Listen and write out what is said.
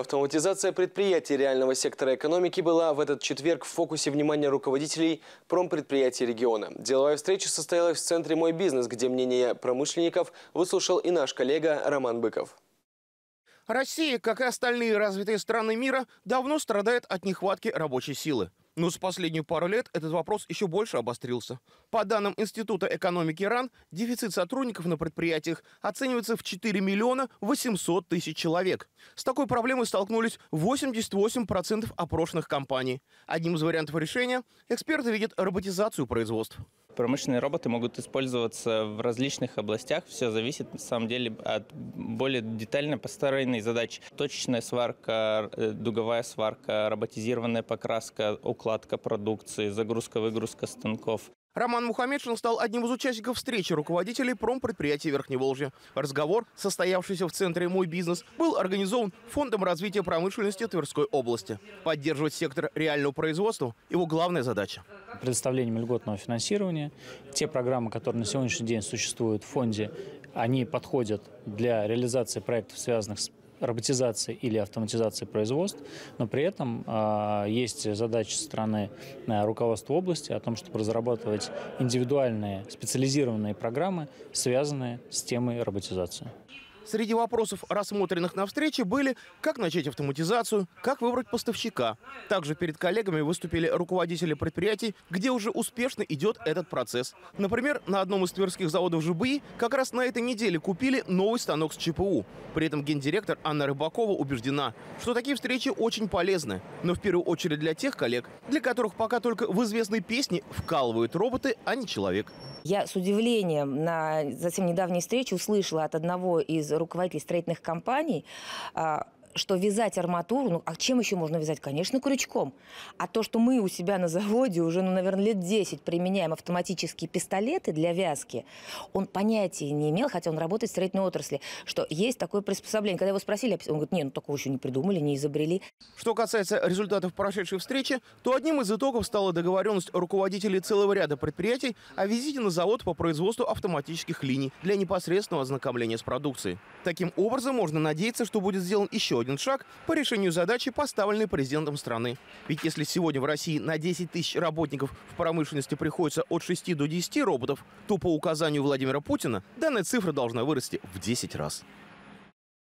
Автоматизация предприятий реального сектора экономики была в этот четверг в фокусе внимания руководителей промпредприятий региона. Деловая встреча состоялась в центре «Мой бизнес», где мнение промышленников выслушал и наш коллега Роман Быков. Россия, как и остальные развитые страны мира, давно страдает от нехватки рабочей силы. Но с последнюю пару лет этот вопрос еще больше обострился. По данным Института экономики РАН, дефицит сотрудников на предприятиях оценивается в 4 миллиона 800 тысяч человек. С такой проблемой столкнулись 88% опрошенных компаний. Одним из вариантов решения эксперты видят роботизацию производств. Промышленные роботы могут использоваться в различных областях. Все зависит, на самом деле, от более детально построенной задачи. Точечная сварка, э, дуговая сварка, роботизированная покраска, укладка продукции, загрузка-выгрузка станков. Роман Мухаммедшин стал одним из участников встречи руководителей промпредприятий Верхневолжья. Разговор, состоявшийся в центре «Мой бизнес», был организован Фондом развития промышленности Тверской области. Поддерживать сектор реального производства – его главная задача. Предоставлением льготного финансирования. Те программы, которые на сегодняшний день существуют в фонде, они подходят для реализации проектов, связанных с роботизации или автоматизации производств, но при этом э, есть задача со стороны э, руководства области о том, чтобы разрабатывать индивидуальные специализированные программы, связанные с темой роботизации. Среди вопросов, рассмотренных на встрече, были как начать автоматизацию, как выбрать поставщика. Также перед коллегами выступили руководители предприятий, где уже успешно идет этот процесс. Например, на одном из тверских заводов ЖБИ как раз на этой неделе купили новый станок с ЧПУ. При этом гендиректор Анна Рыбакова убеждена, что такие встречи очень полезны. Но в первую очередь для тех коллег, для которых пока только в известной песне вкалывают роботы, а не человек. Я с удивлением на совсем недавней встрече услышала от одного из руководителей строительных компаний, а, что вязать арматуру, ну а чем еще можно вязать? Конечно, крючком. А то, что мы у себя на заводе уже, ну, наверное, лет 10 применяем автоматические пистолеты для вязки, он понятия не имел, хотя он работает в строительной отрасли, что есть такое приспособление. Когда его спросили, он говорит, не, ну такого еще не придумали, не изобрели. Что касается результатов прошедшей встречи, то одним из итогов стала договоренность руководителей целого ряда предприятий о визите на завод по производству автоматических линий для непосредственного ознакомления с продукцией. Таким образом, можно надеяться, что будет сделан еще один шаг по решению задачи, поставленной президентом страны. Ведь если сегодня в России на 10 тысяч работников в промышленности приходится от 6 до 10 роботов, то по указанию Владимира Путина данная цифра должна вырасти в 10 раз.